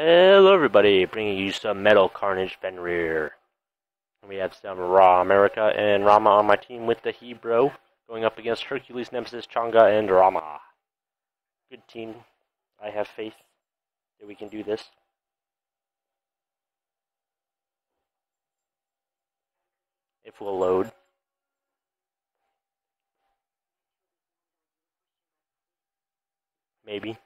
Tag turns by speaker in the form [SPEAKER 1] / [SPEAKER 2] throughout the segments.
[SPEAKER 1] Hello everybody, bringing you some Metal Carnage Fenrir. We have some Ra'merica and Rama on my team with the Hebrew, going up against Hercules, Nemesis, Chang'e, and Rama. Good team. I have faith that we can do this. If we'll load. Maybe.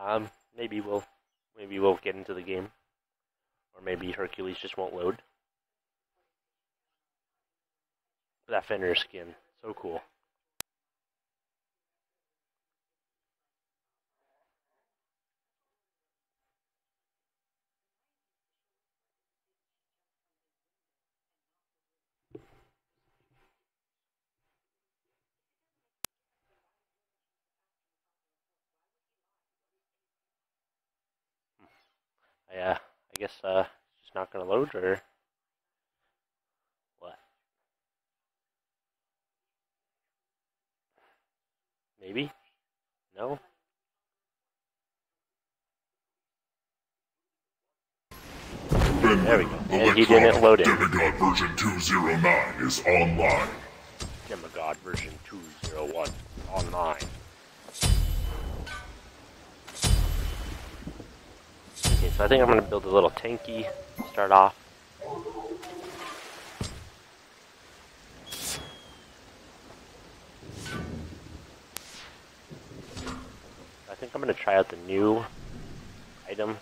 [SPEAKER 1] Um, maybe we'll maybe we'll get into the game. Or maybe Hercules just won't load. That Fenrir skin, so cool. Yeah, I guess uh, it's just not gonna load or what? Maybe? No? There we go. And he didn't load it.
[SPEAKER 2] Demigod version 209 is online.
[SPEAKER 1] Demigod version 201 online. So I think I'm gonna build a little tanky to start off. I think I'm gonna try out the new item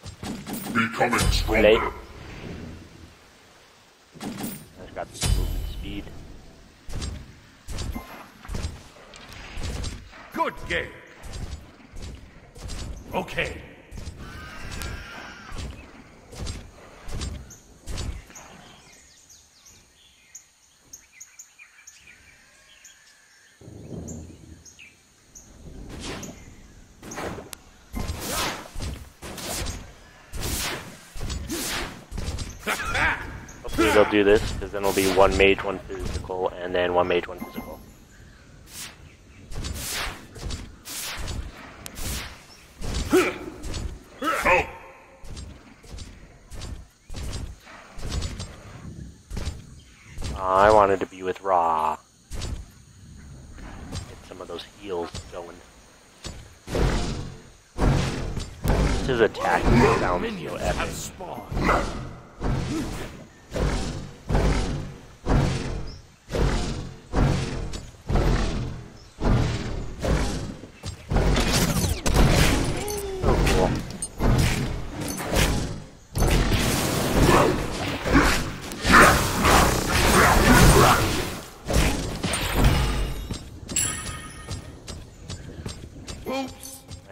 [SPEAKER 2] Becoming stronger.
[SPEAKER 1] I've got some movement speed.
[SPEAKER 3] Good game. Okay.
[SPEAKER 1] Hopefully they'll do this, because then it'll be one mage, one physical, and then one mage, one physical.
[SPEAKER 2] Help!
[SPEAKER 1] I wanted to be with Ra. Get some of those heals going. His attack sounds so
[SPEAKER 3] Minions
[SPEAKER 1] epic.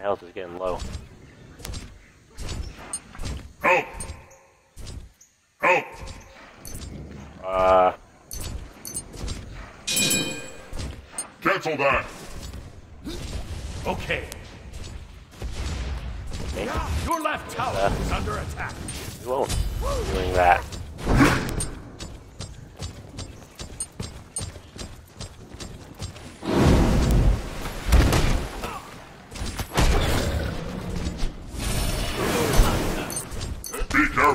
[SPEAKER 1] My health is getting low.
[SPEAKER 2] Help! Help!
[SPEAKER 1] Uh,
[SPEAKER 2] Cancel that!
[SPEAKER 3] Okay.
[SPEAKER 1] okay.
[SPEAKER 3] Your left tower
[SPEAKER 1] Uh.
[SPEAKER 3] is under attack.
[SPEAKER 1] You won't be doing that.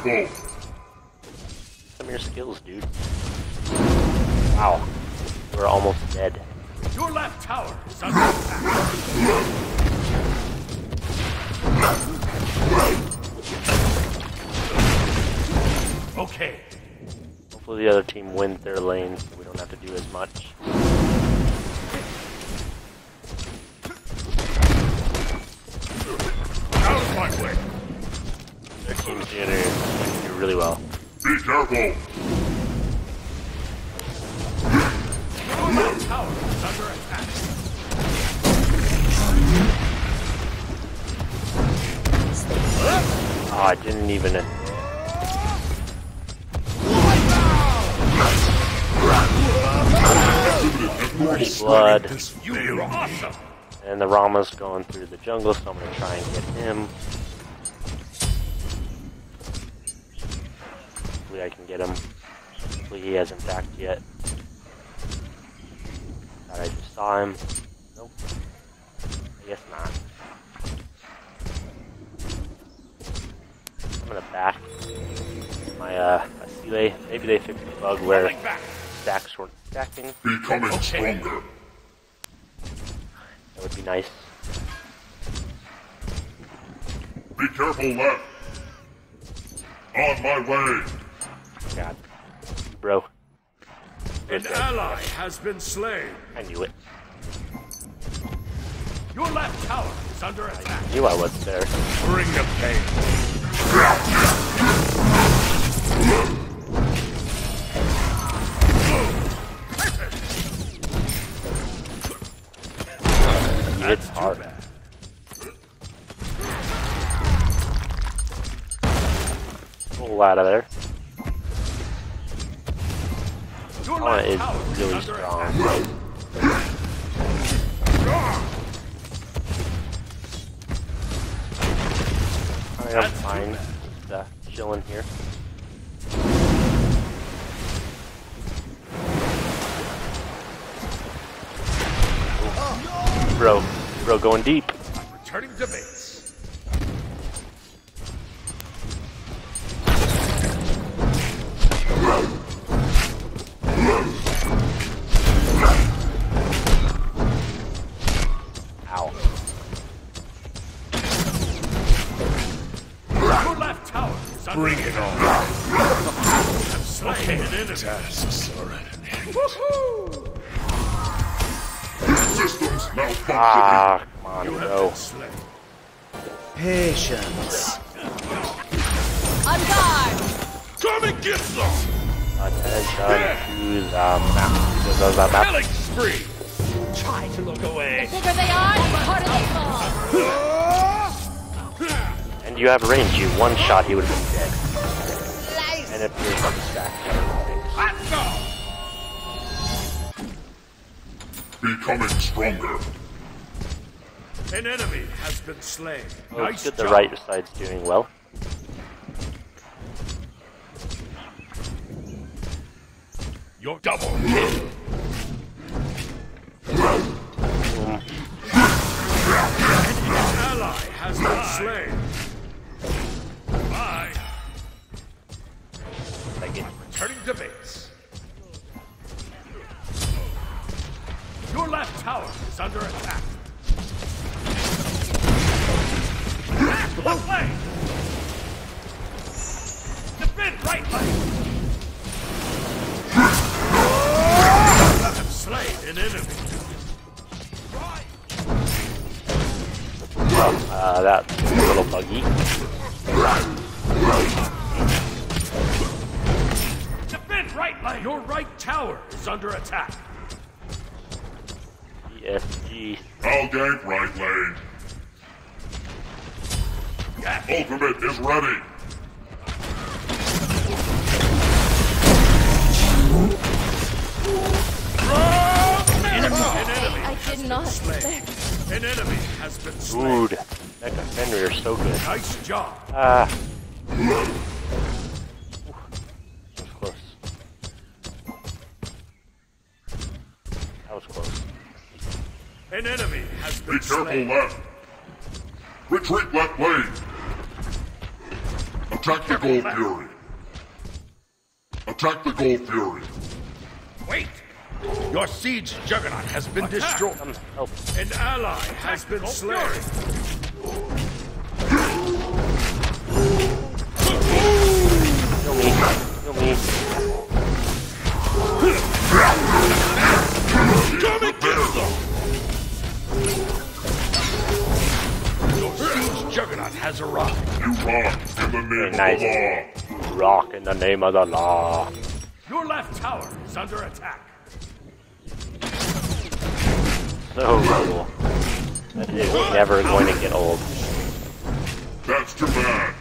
[SPEAKER 2] Be!
[SPEAKER 1] Some of your skills, dude. Wow. We're almost dead.
[SPEAKER 3] Your left tower is under attack. Okay.
[SPEAKER 1] Hopefully the other team wins their lane so we don't have to do as much.
[SPEAKER 3] Out of my way.
[SPEAKER 1] Doing do really well.
[SPEAKER 2] Be careful!
[SPEAKER 3] Your tower is under attack.
[SPEAKER 1] Oh, I didn't even. Uh, blood.
[SPEAKER 3] You were awesome.
[SPEAKER 1] And the Rama's going through the jungle, so I'm gonna try and get him. Hopefully I can get him. Hopefully Hopefully he hasn't backed yet. Thought I just saw him. Nope. I guess not. I'm gonna back my uh Asile. Maybe they fixed the bug where
[SPEAKER 3] Falling back.
[SPEAKER 1] stacks weren't stacking.
[SPEAKER 2] Becoming
[SPEAKER 3] Okay.
[SPEAKER 2] stronger.
[SPEAKER 1] That would be nice.
[SPEAKER 2] Be careful left. On my way.
[SPEAKER 1] God. Bro.
[SPEAKER 3] An ally has been slain.
[SPEAKER 1] I knew it.
[SPEAKER 3] Your left tower is under attack.
[SPEAKER 1] Knew I wasn't there.
[SPEAKER 3] Bring the pain.
[SPEAKER 1] It's hard. Pull out of there.
[SPEAKER 3] Your
[SPEAKER 1] is really strong.
[SPEAKER 3] attack.
[SPEAKER 1] I am fine. Just uh, chilling here. Bro, bro, going deep.
[SPEAKER 3] Tasks are at.
[SPEAKER 2] Systems malfunctioning.
[SPEAKER 1] Ah, come on,
[SPEAKER 3] slain.
[SPEAKER 4] Patience.
[SPEAKER 5] On guard!
[SPEAKER 3] Come and get some!
[SPEAKER 1] Attention to the map. To the map.
[SPEAKER 3] Killing spree! Try to look away.
[SPEAKER 5] The bigger they are, the harder they fall.
[SPEAKER 1] And you have range. You one shot, he would have been dead. And if you're from stack,
[SPEAKER 3] Let's go!
[SPEAKER 2] Becoming stronger.
[SPEAKER 3] An enemy has been slain.
[SPEAKER 1] oh,
[SPEAKER 3] nice
[SPEAKER 1] good. The right side's doing well.
[SPEAKER 3] Your double kill.
[SPEAKER 1] Boom.
[SPEAKER 3] An ally has been slain. Is under attack. Left lane! Defend right! Have slain an enemy.
[SPEAKER 1] Uh, that's a little buggy.
[SPEAKER 3] Defend right lane! Your right tower is under attack.
[SPEAKER 1] ESG.
[SPEAKER 2] I'll gank right lane.
[SPEAKER 3] Yes.
[SPEAKER 2] Ultimate is ready.
[SPEAKER 3] An enemy
[SPEAKER 5] I did not expect.
[SPEAKER 3] An enemy has been slain.
[SPEAKER 1] Dude, that Fenrir is so good.
[SPEAKER 3] Nice job.
[SPEAKER 1] Ah. That was close. That was close.
[SPEAKER 3] An enemy has
[SPEAKER 2] Be
[SPEAKER 3] been
[SPEAKER 2] careful
[SPEAKER 3] slain.
[SPEAKER 2] left. Retreat left lane. Attack the Gold Fury. Attack the Gold Fury.
[SPEAKER 3] Wait! Your siege juggernaut has been destroyed.
[SPEAKER 1] Come help.
[SPEAKER 3] An ally has been slain. Has arrived.
[SPEAKER 2] You rock in the name
[SPEAKER 1] nice.
[SPEAKER 2] of the law.
[SPEAKER 1] Rock in the name of the law.
[SPEAKER 3] Your left tower is under attack.
[SPEAKER 1] So cool. That is never going to get old.
[SPEAKER 2] That's too bad.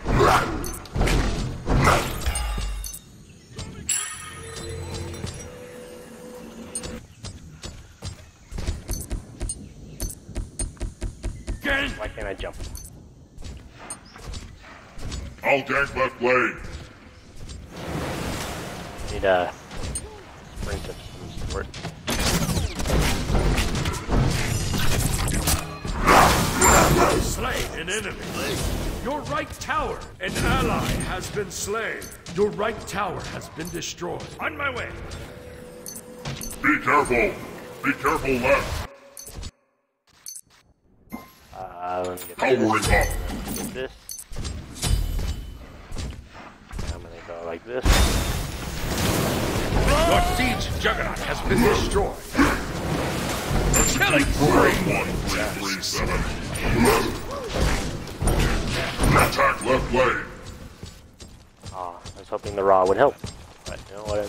[SPEAKER 1] Why can't I jump?
[SPEAKER 2] I'll gank left lane.
[SPEAKER 1] Need a for it.
[SPEAKER 3] Slain an enemy. Your right tower. An ally has been slain. Your right tower has been destroyed. On my way.
[SPEAKER 2] Be careful. Be careful left.
[SPEAKER 1] Uh, let me get
[SPEAKER 2] Powering
[SPEAKER 1] this. Like this.
[SPEAKER 3] Your siege juggernaut has been destroyed.
[SPEAKER 2] Program 1337. Attack left lane.
[SPEAKER 1] Aw, I was hoping the Ra would help. But you know what?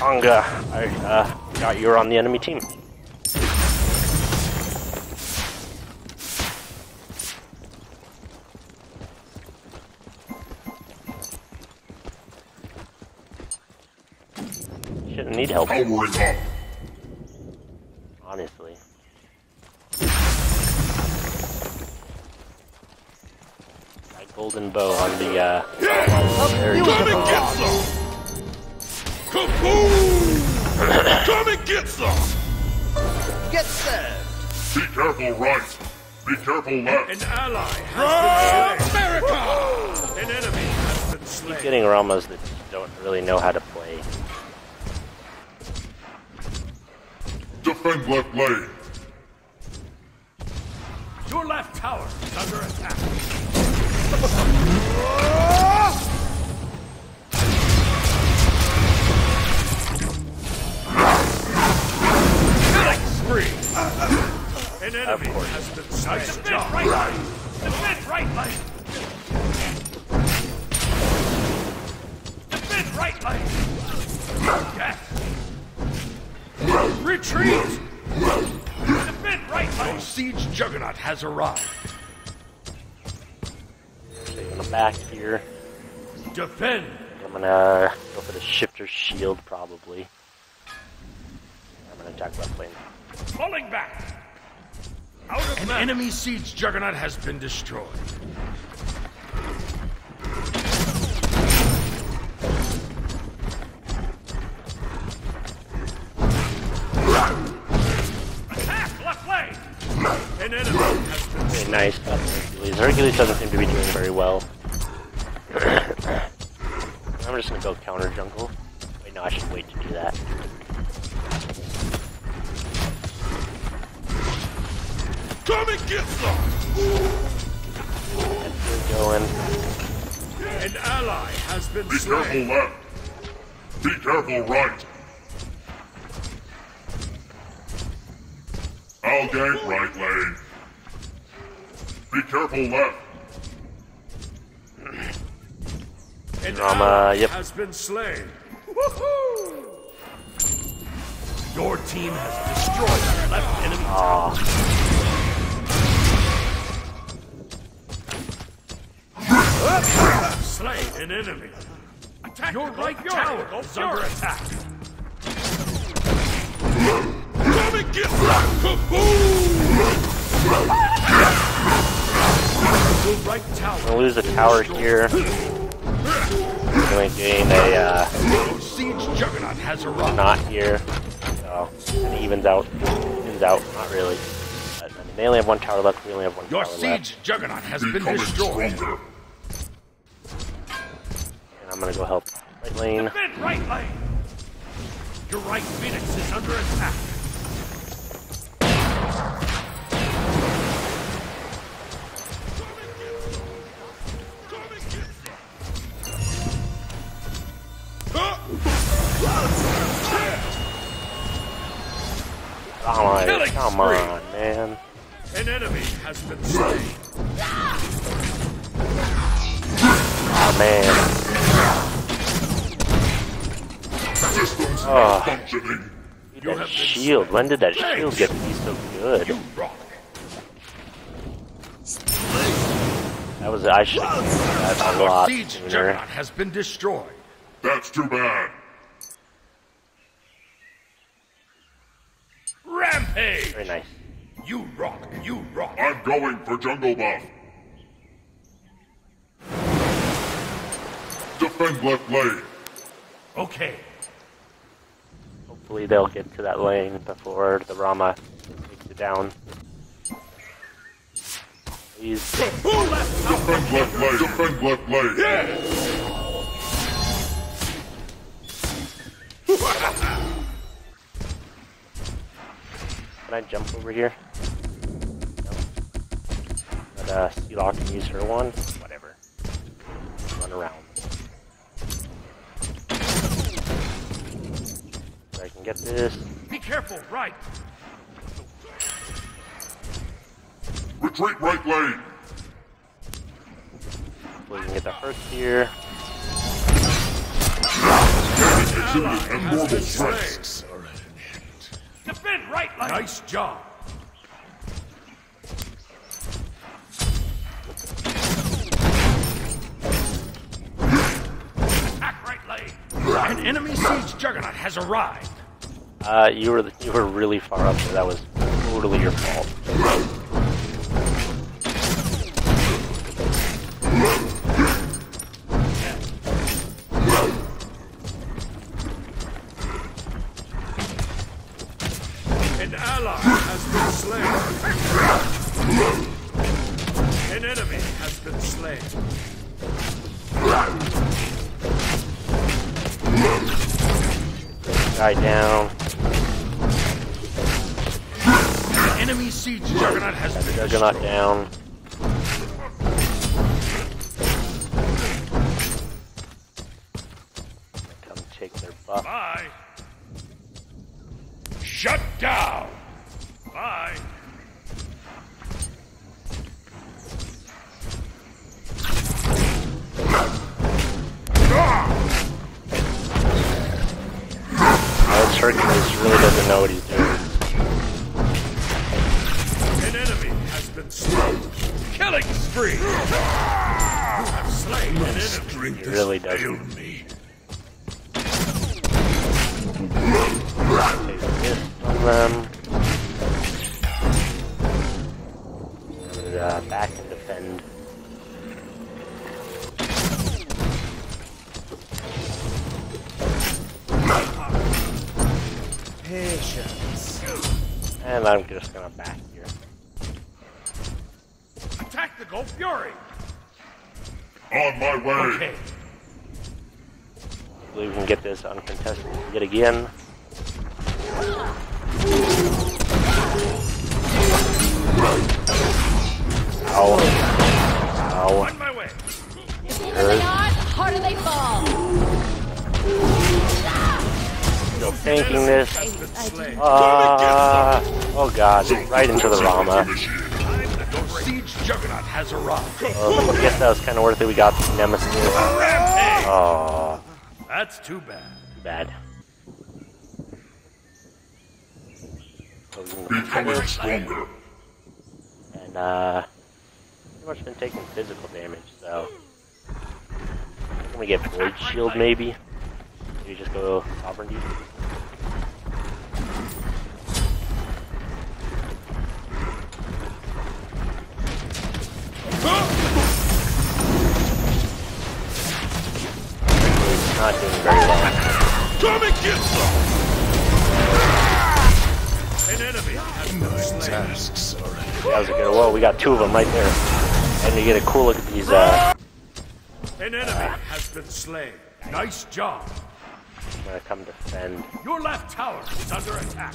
[SPEAKER 2] Initiated.
[SPEAKER 1] I uh, got you were on the enemy team. Shouldn't need help, honestly. That golden bow on the uh there you go.
[SPEAKER 3] Get some! Kaboom! Come and get some!
[SPEAKER 4] Get served.
[SPEAKER 2] Be careful right. Be careful left.
[SPEAKER 3] An ally has been slain. America! An enemy has been slain.
[SPEAKER 1] Getting Ramas that don't really know how to play.
[SPEAKER 2] Defend left lane.
[SPEAKER 3] Your left tower is under attack. Killing spree. An enemy
[SPEAKER 1] course.
[SPEAKER 3] has been slain. Defend right lane. Defend right lane. Defend right lane. Yes. Retreat. Defend right lane. Siege Juggernaut has arrived.
[SPEAKER 1] Stay on the back here.
[SPEAKER 3] Defend.
[SPEAKER 1] I'm gonna go for the shifter shield probably. I'm gonna attack left lane.
[SPEAKER 3] Falling back. Out of An enemy siege juggernaut has been destroyed. Attack left lane. An enemy
[SPEAKER 1] Okay, nice. That's Hercules. Hercules doesn't seem to be doing very well. I'm just gonna go counter jungle. Wait, no, I should wait to do that.
[SPEAKER 3] Come and get some.
[SPEAKER 1] We're going.
[SPEAKER 3] An ally has been
[SPEAKER 2] Be careful
[SPEAKER 3] slain.
[SPEAKER 2] left. Be careful right. I'll gank right lane. Be careful left.
[SPEAKER 3] An
[SPEAKER 1] Drama,
[SPEAKER 3] ally
[SPEAKER 1] yep.
[SPEAKER 3] has been slain. Woohoo! Your team has destroyed the left enemy
[SPEAKER 1] Aw,
[SPEAKER 3] Slay an enemy. Attack Your right tower is under attack. Come and get Kaboom! Your right tower.
[SPEAKER 1] I'm gonna lose a tower here. I'm gonna gain a uh,
[SPEAKER 3] siege juggernaut has arrived.
[SPEAKER 1] not here. So it evens out. Evens out. Not really. But, I mean, they only have one tower left. We only have one
[SPEAKER 3] Your
[SPEAKER 1] tower
[SPEAKER 3] siege juggernaut has been destroyed.
[SPEAKER 2] stronger.
[SPEAKER 1] I'm gonna go help right lane.
[SPEAKER 3] Defend right lane. Your right phoenix is under attack.
[SPEAKER 1] Come on,
[SPEAKER 3] Killing
[SPEAKER 1] come
[SPEAKER 3] spree.
[SPEAKER 1] on, man.
[SPEAKER 3] An enemy has been slain.
[SPEAKER 1] Oh man.
[SPEAKER 2] Systems
[SPEAKER 1] oh.
[SPEAKER 3] functioning.
[SPEAKER 1] That shield. When did that shield get to be so good? That was I should That's that a lot sooner.
[SPEAKER 3] has been destroyed.
[SPEAKER 2] That's too bad. Rampage.
[SPEAKER 1] Very nice.
[SPEAKER 3] You rock. You rock.
[SPEAKER 2] I'm going for jungle buff. Defend left lane.
[SPEAKER 3] Okay.
[SPEAKER 1] Hopefully they'll get to that lane before the Rama takes it down.
[SPEAKER 2] Defend left lane. Defend left lane.
[SPEAKER 1] Can I jump over here? No. But uh, Sealock can use her one. Whatever. Run around. So I can get this.
[SPEAKER 3] Be careful. Right.
[SPEAKER 2] Retreat right lane.
[SPEAKER 1] We can get the first here.
[SPEAKER 2] Enemy exhibited abnormal strength.
[SPEAKER 3] Defend right lane. Nice job. Attack right lane. An enemy siege juggernaut has arrived.
[SPEAKER 1] Uh, you were you were really far up there. That was totally your fault.
[SPEAKER 3] Enemy siege juggernaut has been
[SPEAKER 1] Juggernaut
[SPEAKER 3] destroyed.
[SPEAKER 1] down. Come take their buff.
[SPEAKER 3] Bye. Shut down.
[SPEAKER 1] Them. And, uh, back and defend.
[SPEAKER 4] Patience.
[SPEAKER 1] And I'm just gonna back here.
[SPEAKER 3] Attack the Fury.
[SPEAKER 2] On my way.
[SPEAKER 3] Okay.
[SPEAKER 1] Hopefully we can get this uncontested yet again.
[SPEAKER 5] The deeper they are, the harder they fall.
[SPEAKER 1] Still tanking this.
[SPEAKER 5] I, I do.
[SPEAKER 1] Uh, oh god, right into the Rama.
[SPEAKER 2] Initiated.
[SPEAKER 3] Siege juggernaut has arrived.
[SPEAKER 1] Oh, I guess that was kind of worth it. We got Nemesis. Oh,
[SPEAKER 3] That's too bad.
[SPEAKER 1] too bad.
[SPEAKER 2] Becoming stronger.
[SPEAKER 1] And, uh, pretty much been taking physical damage, so. Can we get Void Shield maybe? Maybe just go Sovereignty? It's not doing very well.
[SPEAKER 3] Come and get some. An enemy has been slain.
[SPEAKER 1] That was a good Whoa, we got two of them right there. And you get a cool look at these, uh,
[SPEAKER 3] An enemy has been slain. Nice job.
[SPEAKER 1] I'm gonna come defend.
[SPEAKER 3] Your left tower is under attack.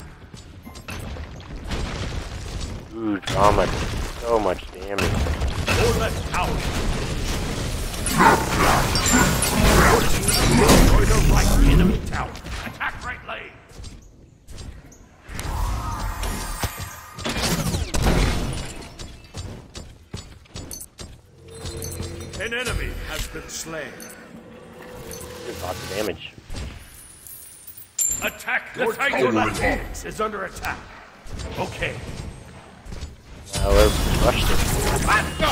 [SPEAKER 1] Ooh, drama. So much damage.
[SPEAKER 3] Your left tower. The right enemy tower. An enemy has been slain.
[SPEAKER 1] Did lots of damage.
[SPEAKER 3] Attack the
[SPEAKER 2] tower
[SPEAKER 3] Tiger
[SPEAKER 2] is
[SPEAKER 3] under attack. Okay.
[SPEAKER 1] Now let's rush this.
[SPEAKER 3] Let's go.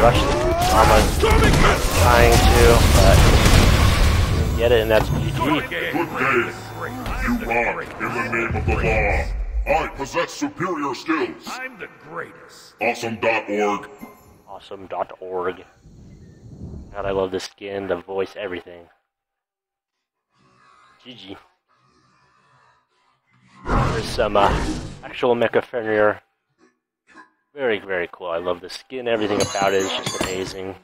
[SPEAKER 1] Rush this. Drama's trying to, but get it, and that's
[SPEAKER 2] Good
[SPEAKER 1] GG.
[SPEAKER 2] day. You rock in the name of the law. I possess superior skills.
[SPEAKER 3] I'm the greatest.
[SPEAKER 2] Awesome.org.
[SPEAKER 1] Awesome.org. God, I love the skin, the voice, everything. GG. There's some uh, actual Mecha Fenrir. Very, very cool. I love the skin, everything about it is just amazing.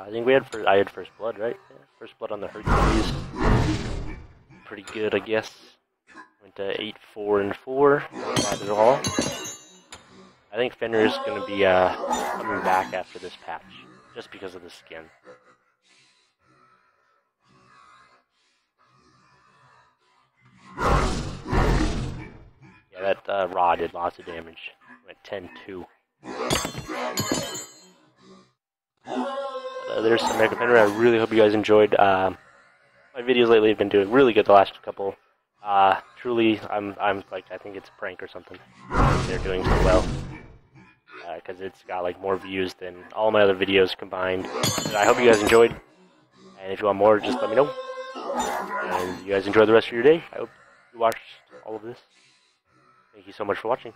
[SPEAKER 1] Uh, I think we had first, I had first blood, right? Yeah, first blood on the Hercules. Pretty good, I guess. Went to eight, four, and four. Not at all. I think Fenrir's gonna be uh, coming back after this patch, just because of the skin. Yeah, that uh, Ra did lots of damage. Went 10-2. Uh, there's some Mega Fenrir. I really hope you guys enjoyed. Uh, my videos lately have been doing really good the last couple. Uh, truly, I'm, I'm like, I think it's a prank or something. They're doing so well. Because it's got like more views than all my other videos combined. And I hope you guys enjoyed. And if you want more, just let me know. And you guys enjoy the rest of your day. I hope you watched all of this. Thank you so much for watching.